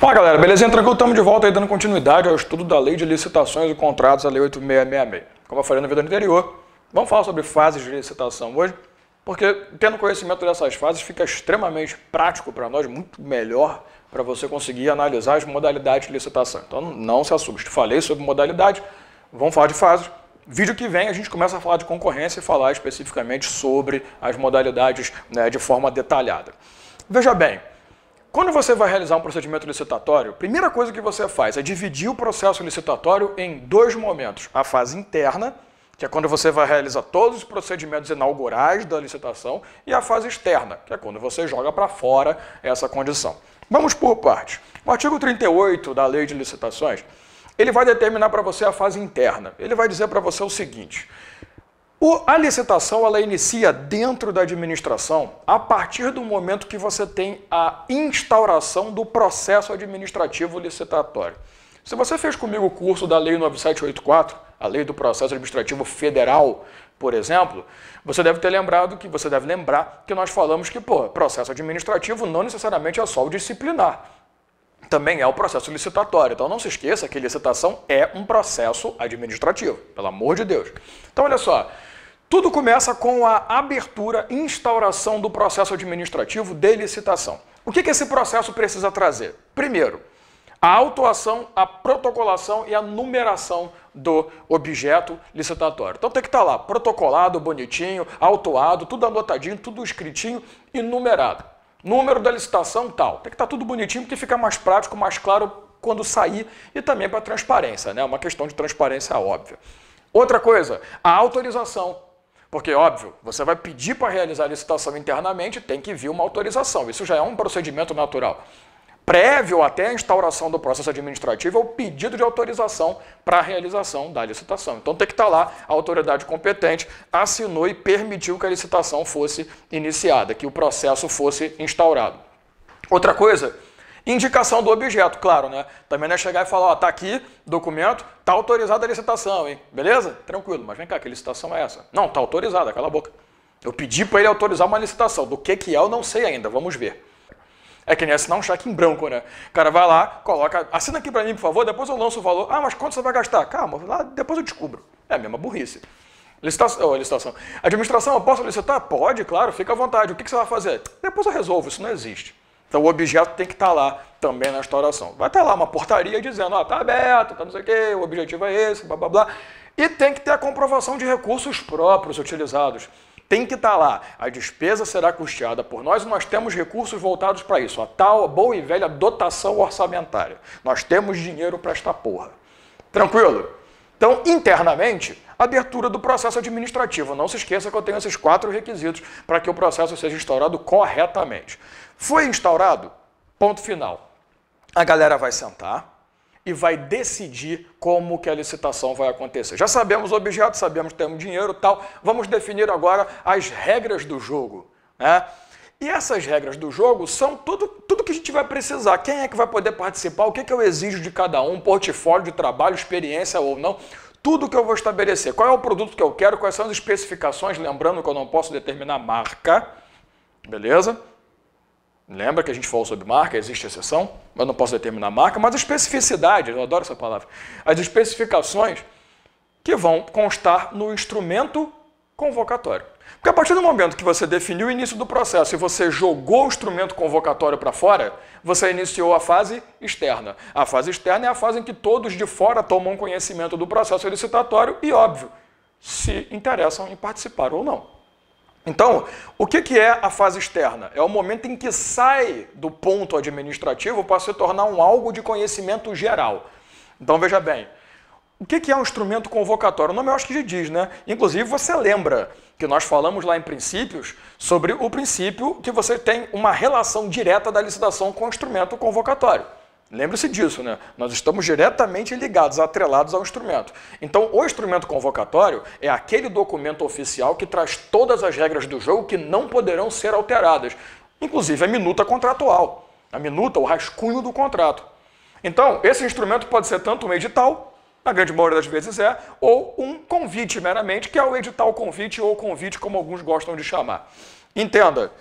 Fala galera, belezinha? Tranquilo? Estamos de volta aí dando continuidade ao estudo da Lei de Licitações e Contratos, a Lei 8666. Como eu falei no vídeo anterior, vamos falar sobre fases de licitação hoje, porque tendo conhecimento dessas fases fica extremamente prático para nós, muito melhor para você conseguir analisar as modalidades de licitação. Então não se assuste, falei sobre modalidade, vamos falar de fases. Vídeo que vem a gente começa a falar de concorrência e falar especificamente sobre as modalidades né, de forma detalhada. Veja bem, quando você vai realizar um procedimento licitatório, a primeira coisa que você faz é dividir o processo licitatório em dois momentos. A fase interna, que é quando você vai realizar todos os procedimentos inaugurais da licitação, e a fase externa, que é quando você joga para fora essa condição. Vamos por partes. O artigo 38 da Lei de Licitações, ele vai determinar para você a fase interna. Ele vai dizer para você o seguinte: o, a licitação ela inicia dentro da administração a partir do momento que você tem a instauração do processo administrativo licitatório. Se você fez comigo o curso da Lei 9784, a Lei do Processo Administrativo Federal, por exemplo, você deve ter lembrado que você deve lembrar que nós falamos que, pô, processo administrativo não necessariamente é só o disciplinar. Também é o processo licitatório. Então não se esqueça que licitação é um processo administrativo, pelo amor de Deus. Então olha só, tudo começa com a abertura e instauração do processo administrativo de licitação. O que, que esse processo precisa trazer? Primeiro, a autuação, a protocolação e a numeração do objeto licitatório. Então tem que estar lá, protocolado, bonitinho, autuado, tudo anotadinho, tudo escritinho e numerado. Número da licitação tal. Tem que estar tudo bonitinho porque fica mais prático, mais claro quando sair e também para transparência, né? Uma questão de transparência óbvia. Outra coisa, a autorização. Porque, óbvio, você vai pedir para realizar a licitação internamente, tem que vir uma autorização. Isso já é um procedimento natural. Prévio até a instauração do processo administrativo é o pedido de autorização para a realização da licitação. Então tem que estar lá, a autoridade competente assinou e permitiu que a licitação fosse iniciada, que o processo fosse instaurado. Outra coisa Indicação do objeto, claro, né? Também não é chegar e falar, ó, tá aqui, documento, tá autorizada a licitação, hein? Beleza? Tranquilo, mas vem cá, que licitação é essa? Não, tá autorizada, cala a boca. Eu pedi para ele autorizar uma licitação. Do que que é, eu não sei ainda, vamos ver. É que nem assinar um cheque em branco, né? O cara vai lá, coloca, assina aqui para mim, por favor, depois eu lanço o valor. Ah, mas quanto você vai gastar? Calma, lá depois eu descubro. É a mesma burrice. Licitação, oh, licitação. Administração, eu posso licitar? Pode, claro, fica à vontade. O que, que você vai fazer? Depois eu resolvo, isso não existe. Então o objeto tem que estar lá também na instauração. Vai estar lá uma portaria dizendo, ó, está aberto, tá não sei o quê, o objetivo é esse, blá blá blá. E tem que ter a comprovação de recursos próprios utilizados. Tem que estar lá. A despesa será custeada por nós e nós temos recursos voltados para isso. A tal boa e velha dotação orçamentária. Nós temos dinheiro para esta porra. Tranquilo? Então, internamente, abertura do processo administrativo. Não se esqueça que eu tenho esses quatro requisitos para que o processo seja instaurado corretamente. Foi instaurado, ponto final. A galera vai sentar e vai decidir como que a licitação vai acontecer. Já sabemos o objeto, sabemos que temos dinheiro tal. Vamos definir agora as regras do jogo. Né? E essas regras do jogo são tudo, tudo que a gente vai precisar. Quem é que vai poder participar? O que, que eu exijo de cada um? Portfólio de trabalho, experiência ou não? Tudo que eu vou estabelecer. Qual é o produto que eu quero? Quais são as especificações? Lembrando que eu não posso determinar marca. Beleza? Lembra que a gente falou sobre marca, existe exceção, mas não posso determinar marca, mas a especificidade, eu adoro essa palavra, as especificações que vão constar no instrumento convocatório. Porque a partir do momento que você definiu o início do processo e você jogou o instrumento convocatório para fora, você iniciou a fase externa. A fase externa é a fase em que todos de fora tomam conhecimento do processo licitatório e, óbvio, se interessam em participar ou não. Então, o que é a fase externa? É o momento em que sai do ponto administrativo para se tornar um algo de conhecimento geral. Então, veja bem, o que é um instrumento convocatório? O nome eu acho que já diz, né? Inclusive, você lembra que nós falamos lá em princípios sobre o princípio que você tem uma relação direta da licitação com o instrumento convocatório. Lembre-se disso, né? Nós estamos diretamente ligados, atrelados ao instrumento. Então, o instrumento convocatório é aquele documento oficial que traz todas as regras do jogo que não poderão ser alteradas, inclusive a minuta contratual, a minuta, o rascunho do contrato. Então, esse instrumento pode ser tanto um edital, na grande maioria das vezes é, ou um convite meramente, que é o edital convite ou convite, como alguns gostam de chamar. Entenda,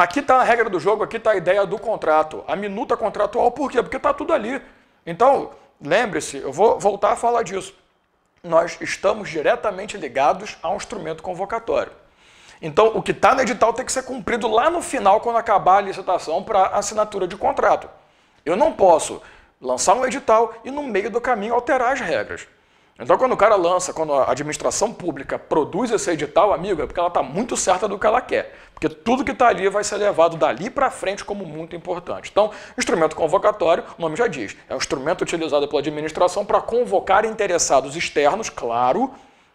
Aqui está a regra do jogo, aqui está a ideia do contrato, a minuta contratual, por quê? Porque está tudo ali. Então, lembre-se, eu vou voltar a falar disso. Nós estamos diretamente ligados a um instrumento convocatório. Então, o que está no edital tem que ser cumprido lá no final, quando acabar a licitação para assinatura de contrato. Eu não posso lançar um edital e, no meio do caminho, alterar as regras. Então, quando o cara lança, quando a administração pública produz esse edital, amigo, é porque ela está muito certa do que ela quer. Porque tudo que está ali vai ser levado dali para frente como muito importante. Então, instrumento convocatório, o nome já diz, é um instrumento utilizado pela administração para convocar interessados externos, claro,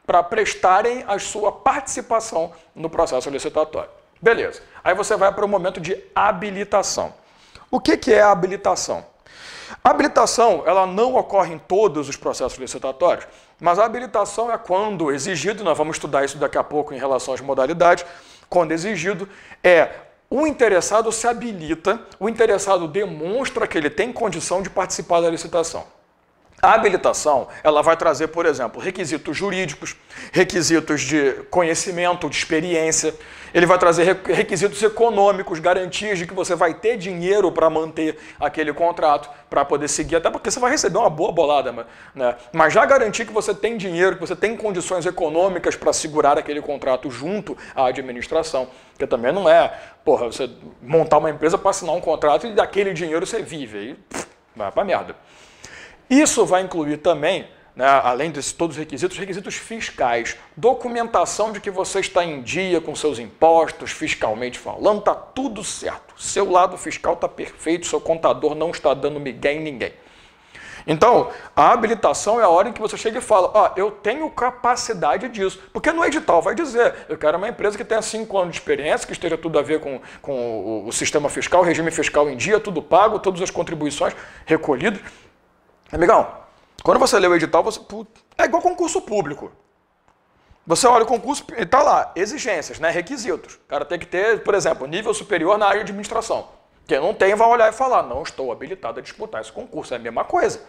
para prestarem a sua participação no processo licitatório. Beleza. Aí você vai para o momento de habilitação. O que, que é a habilitação? A habilitação ela não ocorre em todos os processos licitatórios, mas a habilitação é quando exigido, nós vamos estudar isso daqui a pouco em relação às modalidades, quando exigido é o interessado se habilita, o interessado demonstra que ele tem condição de participar da licitação. A habilitação, ela vai trazer, por exemplo, requisitos jurídicos, requisitos de conhecimento, de experiência. Ele vai trazer requisitos econômicos, garantias de que você vai ter dinheiro para manter aquele contrato, para poder seguir, até porque você vai receber uma boa bolada, né? Mas já garantir que você tem dinheiro, que você tem condições econômicas para segurar aquele contrato junto à administração. Porque também não é, porra, você montar uma empresa para assinar um contrato e daquele dinheiro você vive. Aí pff, vai pra merda. Isso vai incluir também, né, além de todos os requisitos, requisitos fiscais, documentação de que você está em dia com seus impostos, fiscalmente falando, está tudo certo. Seu lado fiscal está perfeito, seu contador não está dando migué em ninguém. Então, a habilitação é a hora em que você chega e fala, ó, eu tenho capacidade disso. Porque no edital vai dizer, eu quero uma empresa que tenha cinco anos de experiência, que esteja tudo a ver com, com o, o sistema fiscal, regime fiscal em dia, tudo pago, todas as contribuições recolhidas. Amigão, quando você lê o edital, você. É igual concurso público. Você olha o concurso e está lá, exigências, né? requisitos. O cara tem que ter, por exemplo, nível superior na área de administração. Quem não tem vai olhar e falar, não estou habilitado a disputar esse concurso. É a mesma coisa.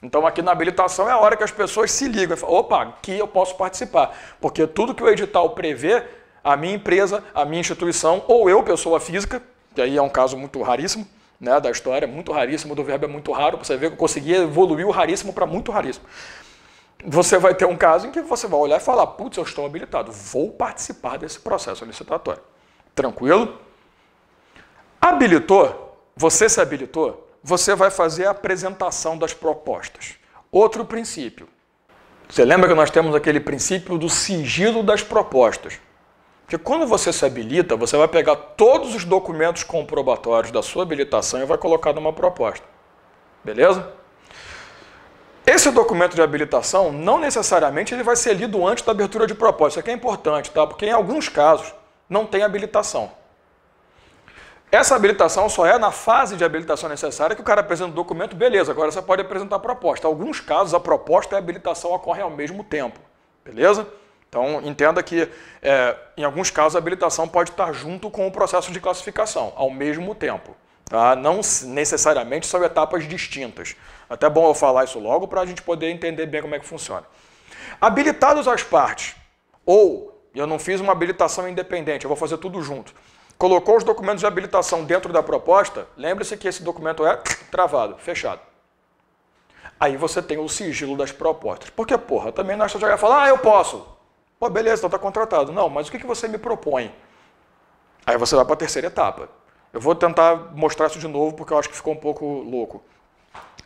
Então aqui na habilitação é a hora que as pessoas se ligam e falam, opa, aqui eu posso participar. Porque tudo que o edital prevê, a minha empresa, a minha instituição, ou eu, pessoa física, que aí é um caso muito raríssimo, né, da história, muito raríssimo, do verbo é muito raro, você vê que eu consegui evoluir o raríssimo para muito raríssimo. Você vai ter um caso em que você vai olhar e falar, putz, eu estou habilitado, vou participar desse processo licitatório. Tranquilo? Habilitou, você se habilitou, você vai fazer a apresentação das propostas. Outro princípio. Você lembra que nós temos aquele princípio do sigilo das propostas? Porque quando você se habilita, você vai pegar todos os documentos comprobatórios da sua habilitação e vai colocar numa proposta. Beleza? Esse documento de habilitação, não necessariamente ele vai ser lido antes da abertura de proposta. Isso aqui é importante, tá? Porque em alguns casos não tem habilitação. Essa habilitação só é na fase de habilitação necessária que o cara apresenta o documento, beleza, agora você pode apresentar a proposta. Em alguns casos, a proposta e a habilitação ocorrem ao mesmo tempo. Beleza? Então, entenda que, é, em alguns casos, a habilitação pode estar junto com o processo de classificação, ao mesmo tempo. Tá? Não necessariamente são etapas distintas. Até bom eu falar isso logo para a gente poder entender bem como é que funciona. Habilitados as partes, ou eu não fiz uma habilitação independente, eu vou fazer tudo junto. Colocou os documentos de habilitação dentro da proposta, lembre-se que esse documento é travado, fechado. Aí você tem o sigilo das propostas. Porque, porra, também nós já ia falar, ah, eu posso. Pô, beleza, então está contratado. Não, mas o que, que você me propõe? Aí você vai para a terceira etapa. Eu vou tentar mostrar isso de novo porque eu acho que ficou um pouco louco.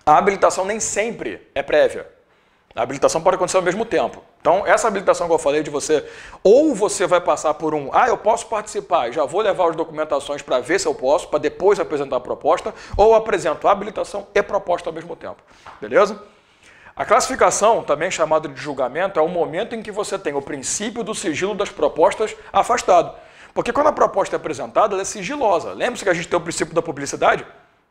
A habilitação nem sempre é prévia. A habilitação pode acontecer ao mesmo tempo. Então, essa habilitação que eu falei de você, ou você vai passar por um, ah, eu posso participar, já vou levar as documentações para ver se eu posso, para depois apresentar a proposta, ou apresento a habilitação e proposta ao mesmo tempo. Beleza? A classificação, também chamada de julgamento, é o momento em que você tem o princípio do sigilo das propostas afastado. Porque quando a proposta é apresentada, ela é sigilosa. Lembre-se que a gente tem o princípio da publicidade,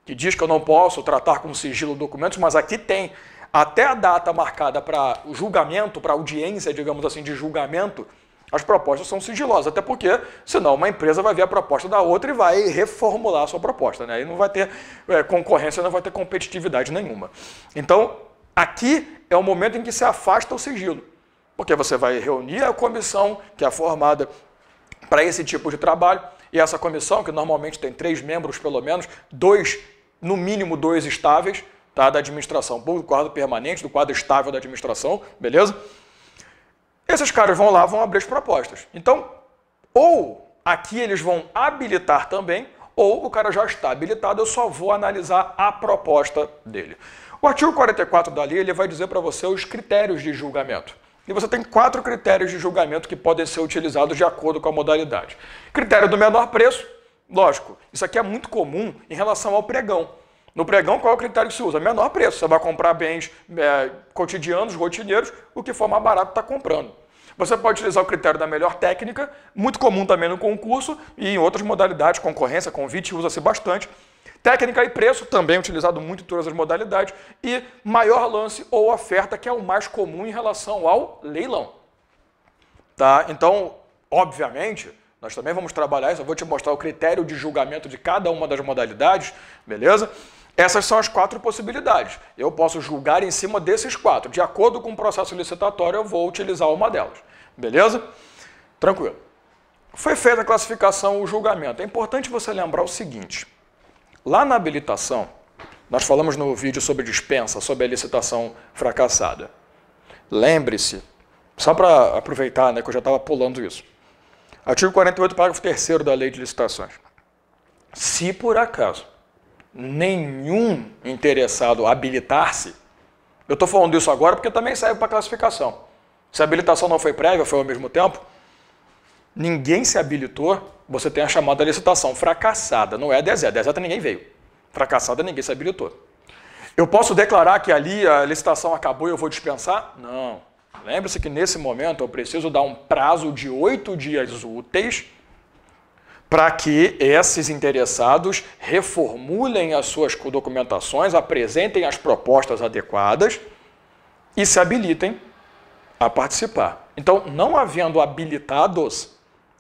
que diz que eu não posso tratar com sigilo documentos, mas aqui tem. Até a data marcada para julgamento, para audiência, digamos assim, de julgamento, as propostas são sigilosas, até porque, senão, uma empresa vai ver a proposta da outra e vai reformular a sua proposta. Né? E não vai ter é, concorrência, não vai ter competitividade nenhuma. Então, Aqui é o momento em que se afasta o sigilo, porque você vai reunir a comissão que é formada para esse tipo de trabalho e essa comissão, que normalmente tem três membros pelo menos, dois, no mínimo dois estáveis, tá, da administração pública, do quadro permanente, do quadro estável da administração, beleza? Esses caras vão lá, vão abrir as propostas. Então, ou aqui eles vão habilitar também, ou o cara já está habilitado, eu só vou analisar a proposta dele. O artigo 44 da lei ele vai dizer para você os critérios de julgamento. E você tem quatro critérios de julgamento que podem ser utilizados de acordo com a modalidade. Critério do menor preço, lógico, isso aqui é muito comum em relação ao pregão. No pregão, qual é o critério que se usa? Menor preço. Você vai comprar bens é, cotidianos, rotineiros, o que for mais barato está comprando. Você pode utilizar o critério da melhor técnica, muito comum também no concurso e em outras modalidades, concorrência, convite, usa-se bastante. Técnica e preço, também utilizado muito em todas as modalidades. E maior lance ou oferta, que é o mais comum em relação ao leilão. Tá? Então, obviamente, nós também vamos trabalhar isso. Eu vou te mostrar o critério de julgamento de cada uma das modalidades, beleza? Essas são as quatro possibilidades. Eu posso julgar em cima desses quatro. De acordo com o processo licitatório, eu vou utilizar uma delas. Beleza? Tranquilo. Foi feita a classificação, o julgamento. É importante você lembrar o seguinte. Lá na habilitação, nós falamos no vídeo sobre dispensa, sobre a licitação fracassada. Lembre-se, só para aproveitar né, que eu já estava pulando isso. Artigo 48, parágrafo 3 da Lei de Licitações. Se por acaso nenhum interessado habilitar-se, eu estou falando isso agora porque também serve para classificação. Se a habilitação não foi prévia, foi ao mesmo tempo, ninguém se habilitou, você tem a chamada licitação fracassada, não é deserta. Deserta ninguém veio. Fracassada ninguém se habilitou. Eu posso declarar que ali a licitação acabou e eu vou dispensar? Não. Lembre-se que nesse momento eu preciso dar um prazo de oito dias úteis para que esses interessados reformulem as suas documentações, apresentem as propostas adequadas e se habilitem a participar. Então, não havendo habilitados,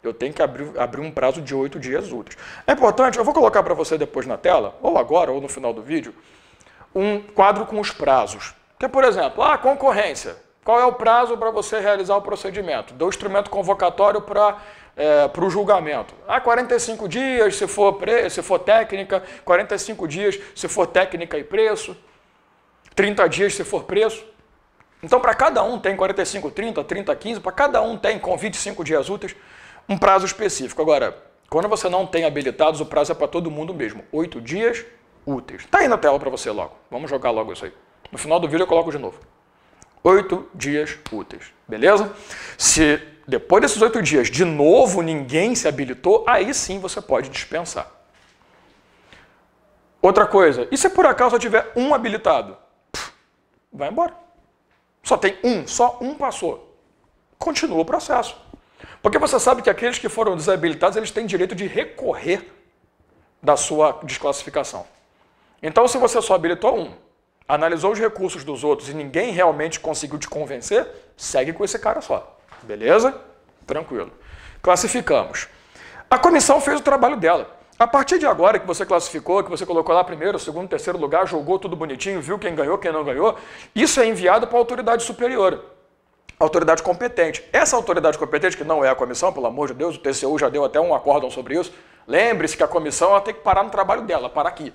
eu tenho que abrir, abrir um prazo de oito dias úteis. É importante, eu vou colocar para você depois na tela, ou agora, ou no final do vídeo, um quadro com os prazos. Que, por exemplo, a ah, concorrência. Qual é o prazo para você realizar o procedimento? Do instrumento convocatório para é, o julgamento. Ah, 45 dias se for, pre... se for técnica, 45 dias se for técnica e preço, 30 dias se for preço. Então, para cada um tem 45, 30, 30, 15, para cada um tem com 25 dias úteis um prazo específico. Agora, quando você não tem habilitados, o prazo é para todo mundo mesmo, 8 dias úteis. Está aí na tela para você logo. Vamos jogar logo isso aí. No final do vídeo eu coloco de novo. 8 dias úteis, beleza? Se depois desses oito dias, de novo ninguém se habilitou, aí sim você pode dispensar. Outra coisa, e se por acaso eu tiver um habilitado? Vai embora. Só tem um, só um passou. Continua o processo. Porque você sabe que aqueles que foram desabilitados, eles têm direito de recorrer da sua desclassificação. Então, se você só habilitou um, analisou os recursos dos outros e ninguém realmente conseguiu te convencer, segue com esse cara só. Beleza? Tranquilo. Classificamos. A comissão fez o trabalho dela. A partir de agora que você classificou, que você colocou lá primeiro, segundo, terceiro lugar, jogou tudo bonitinho, viu quem ganhou, quem não ganhou, isso é enviado para a autoridade superior, autoridade competente. Essa autoridade competente, que não é a comissão, pelo amor de Deus, o TCU já deu até um acórdão sobre isso, lembre-se que a comissão ela tem que parar no trabalho dela, para aqui.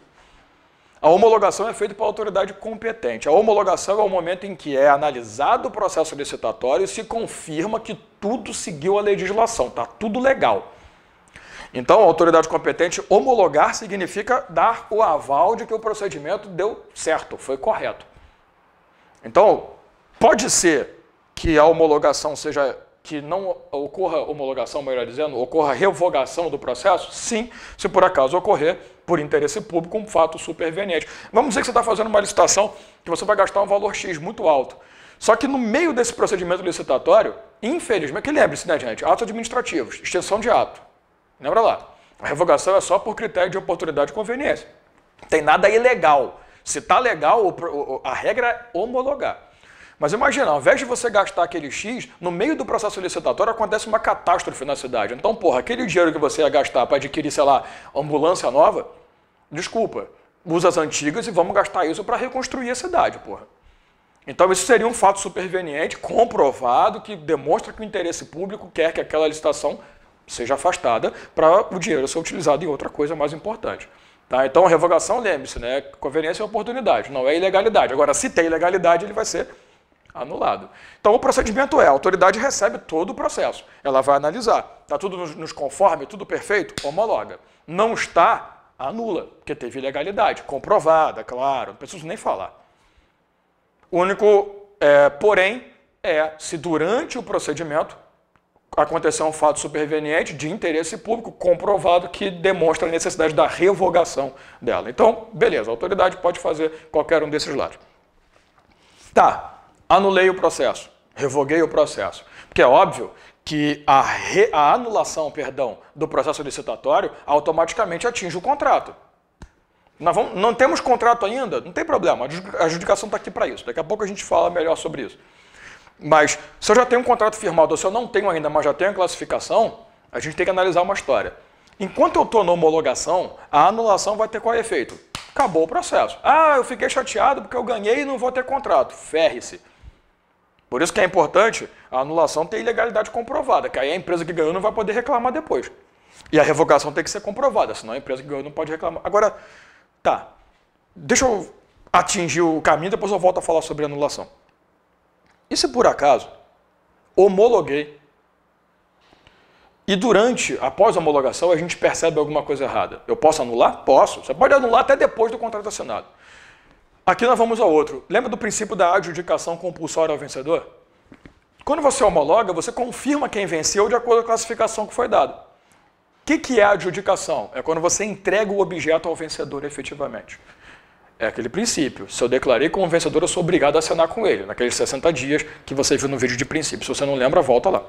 A homologação é feita pela autoridade competente. A homologação é o momento em que é analisado o processo licitatório e se confirma que tudo seguiu a legislação, está tudo legal. Então, a autoridade competente homologar significa dar o aval de que o procedimento deu certo, foi correto. Então, pode ser que a homologação seja que não ocorra homologação, melhor dizendo, ocorra revogação do processo? Sim, se por acaso ocorrer, por interesse público, um fato superveniente. Vamos dizer que você está fazendo uma licitação que você vai gastar um valor X muito alto. Só que no meio desse procedimento licitatório, infelizmente, que lembre-se, né, gente? Atos administrativos, extensão de ato. Lembra lá. A revogação é só por critério de oportunidade e conveniência. Tem nada ilegal. Se está legal, a regra é homologar. Mas imagina, ao invés de você gastar aquele X, no meio do processo licitatório acontece uma catástrofe na cidade. Então, porra, aquele dinheiro que você ia gastar para adquirir, sei lá, ambulância nova, desculpa, usa as antigas e vamos gastar isso para reconstruir a cidade, porra. Então, isso seria um fato superveniente, comprovado, que demonstra que o interesse público quer que aquela licitação seja afastada para o dinheiro ser utilizado em outra coisa mais importante. Tá? Então, revogação, lembre-se, né? conveniência é oportunidade, não é ilegalidade. Agora, se tem ilegalidade, ele vai ser anulado. Então, o procedimento é, a autoridade recebe todo o processo. Ela vai analisar. Está tudo nos conforme, tudo perfeito? Homologa. Não está, anula, porque teve ilegalidade. Comprovada, claro, não preciso nem falar. O único, é, porém, é se durante o procedimento aconteceu um fato superveniente de interesse público comprovado que demonstra a necessidade da revogação dela. Então, beleza, a autoridade pode fazer qualquer um desses lados. Tá, anulei o processo, revoguei o processo. Porque é óbvio que a, re, a anulação perdão, do processo licitatório automaticamente atinge o contrato. Nós vamos, não temos contrato ainda? Não tem problema, a adjudicação está aqui para isso. Daqui a pouco a gente fala melhor sobre isso. Mas se eu já tenho um contrato firmado ou se eu não tenho ainda, mas já tenho a classificação, a gente tem que analisar uma história. Enquanto eu estou na homologação, a anulação vai ter qual efeito? Acabou o processo. Ah, eu fiquei chateado porque eu ganhei e não vou ter contrato. Ferre-se. Por isso que é importante a anulação ter ilegalidade comprovada, que aí a empresa que ganhou não vai poder reclamar depois. E a revogação tem que ser comprovada, senão a empresa que ganhou não pode reclamar. Agora, tá, deixa eu atingir o caminho, depois eu volto a falar sobre anulação. E se por acaso homologuei e durante, após a homologação, a gente percebe alguma coisa errada? Eu posso anular? Posso. Você pode anular até depois do contrato assinado. Aqui nós vamos ao outro. Lembra do princípio da adjudicação compulsória ao vencedor? Quando você homologa, você confirma quem venceu de acordo com a classificação que foi dada. O que, que é a adjudicação? É quando você entrega o objeto ao vencedor efetivamente. É aquele princípio. Se eu declarei como vencedor, eu sou obrigado a assinar com ele, naqueles 60 dias que você viu no vídeo de princípio. Se você não lembra, volta lá.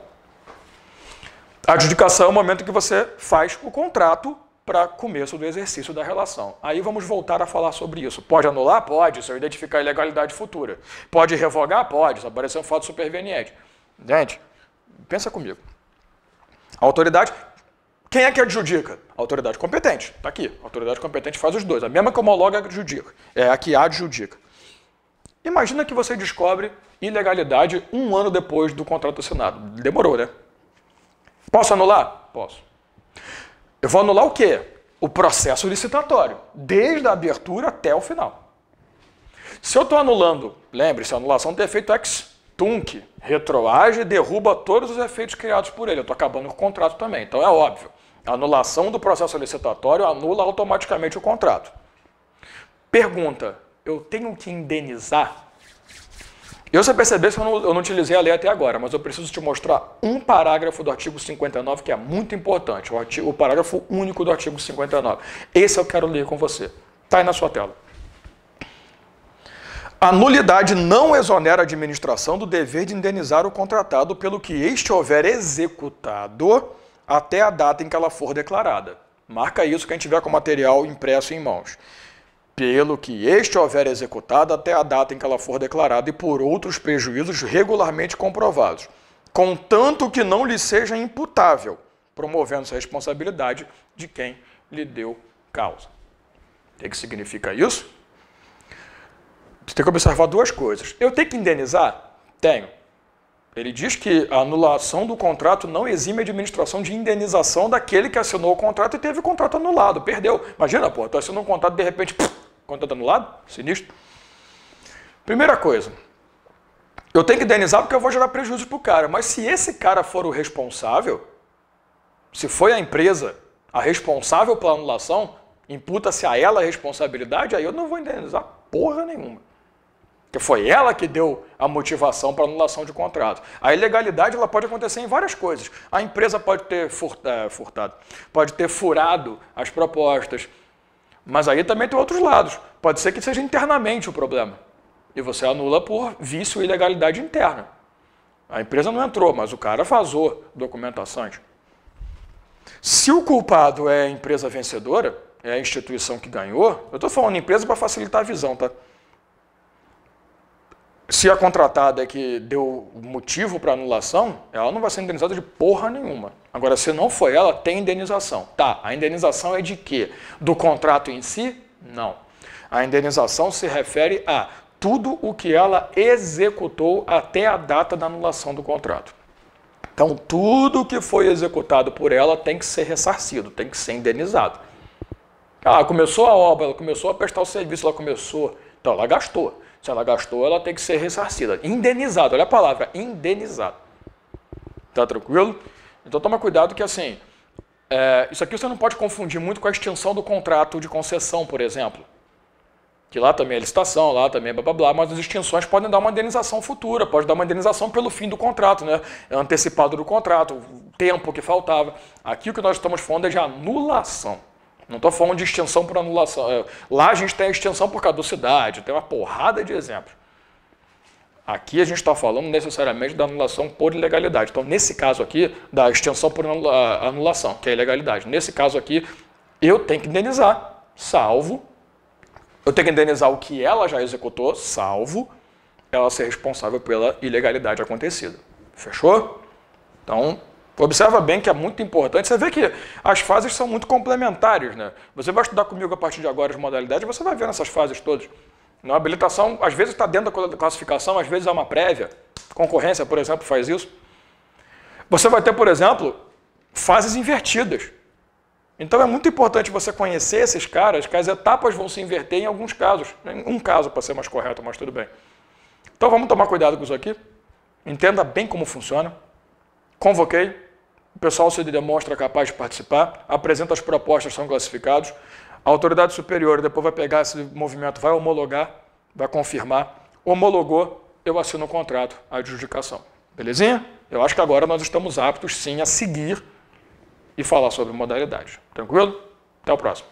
A adjudicação é o momento que você faz o contrato para começo do exercício da relação. Aí vamos voltar a falar sobre isso. Pode anular? Pode, se eu identificar ilegalidade futura. Pode revogar? Pode, se aparecer um fato superveniente. Gente, pensa comigo. A autoridade quem é que adjudica? A autoridade competente. Está aqui. A autoridade competente faz os dois. A mesma que homologa adjudica. É a que adjudica. Imagina que você descobre ilegalidade um ano depois do contrato assinado. Demorou, né? Posso anular? Posso. Eu vou anular o quê? O processo licitatório, desde a abertura até o final. Se eu estou anulando, lembre-se, a anulação tem efeito ex tunc, retroage, derruba todos os efeitos criados por ele. Eu estou acabando com o contrato também, então é óbvio. A anulação do processo licitatório anula automaticamente o contrato. Pergunta: eu tenho que indenizar? Eu você perceber se eu não, eu não utilizei a lei até agora, mas eu preciso te mostrar um parágrafo do artigo 59 que é muito importante, o, artigo, o parágrafo único do artigo 59. Esse eu quero ler com você. Está aí na sua tela. A nulidade não exonera a administração do dever de indenizar o contratado pelo que este houver executado até a data em que ela for declarada. Marca isso quem tiver com o material impresso em mãos. Pelo que este houver executado até a data em que ela for declarada e por outros prejuízos regularmente comprovados, contanto que não lhe seja imputável, promovendo-se a responsabilidade de quem lhe deu causa. O que significa isso? Você tem que observar duas coisas. Eu tenho que indenizar? Tenho. Ele diz que a anulação do contrato não exime a administração de indenização daquele que assinou o contrato e teve o contrato anulado, perdeu. Imagina, pô, tu assinou um contrato e de repente, contrato anulado? Sinistro. Primeira coisa, eu tenho que indenizar porque eu vou gerar prejuízo para o cara, mas se esse cara for o responsável, se foi a empresa a responsável pela anulação, imputa-se a ela a responsabilidade, aí eu não vou indenizar porra nenhuma. Porque foi ela que deu a motivação para anulação de contrato. A ilegalidade ela pode acontecer em várias coisas. A empresa pode ter é, furtado, pode ter furado as propostas. Mas aí também tem outros lados. Pode ser que seja internamente o problema. E você anula por vício e ilegalidade interna. A empresa não entrou, mas o cara vazou documentações. Se o culpado é a empresa vencedora, é a instituição que ganhou, eu estou falando empresa para facilitar a visão, tá? Se a contratada é que deu motivo para anulação, ela não vai ser indenizada de porra nenhuma. Agora, se não foi ela, tem indenização. Tá, a indenização é de quê? Do contrato em si? Não. A indenização se refere a tudo o que ela executou até a data da anulação do contrato. Então, tudo que foi executado por ela tem que ser ressarcido, tem que ser indenizado. Ah, começou a obra, ela começou a prestar o serviço, ela começou. Então, ela gastou. Se ela gastou, ela tem que ser ressarcida. Indenizado, olha a palavra, indenizado. Tá tranquilo? Então, toma cuidado que assim, é, isso aqui você não pode confundir muito com a extensão do contrato de concessão, por exemplo. Que lá também é licitação, lá também é blá blá blá, mas as extensões podem dar uma indenização futura, pode dar uma indenização pelo fim do contrato, né? É antecipado do contrato, o tempo que faltava. Aqui o que nós estamos falando é de anulação. Não estou falando de extensão por anulação. É, lá a gente tem a extensão por caducidade, tem uma porrada de exemplos. Aqui a gente está falando necessariamente da anulação por ilegalidade. Então, nesse caso aqui, da extensão por anulação, que é ilegalidade. Nesse caso aqui, eu tenho que indenizar, salvo. Eu tenho que indenizar o que ela já executou, salvo ela ser responsável pela ilegalidade acontecida. Fechou? Então, observa bem que é muito importante. Você vê que as fases são muito complementares, né? Você vai estudar comigo a partir de agora as modalidades, você vai ver nessas fases todas. Na habilitação, às vezes está dentro da classificação, às vezes é uma prévia. Concorrência, por exemplo, faz isso. Você vai ter, por exemplo, fases invertidas. Então é muito importante você conhecer esses caras, que as etapas vão se inverter em alguns casos. Em um caso, para ser mais correto, mas tudo bem. Então vamos tomar cuidado com isso aqui. Entenda bem como funciona. Convoquei. Pessoal se demonstra capaz de participar. Apresenta as propostas, são classificados. A autoridade superior depois vai pegar esse movimento, vai homologar, vai confirmar. Homologou, eu assino o contrato, a adjudicação. Belezinha? Eu acho que agora nós estamos aptos sim a seguir e falar sobre modalidade. Tranquilo? Até o próximo.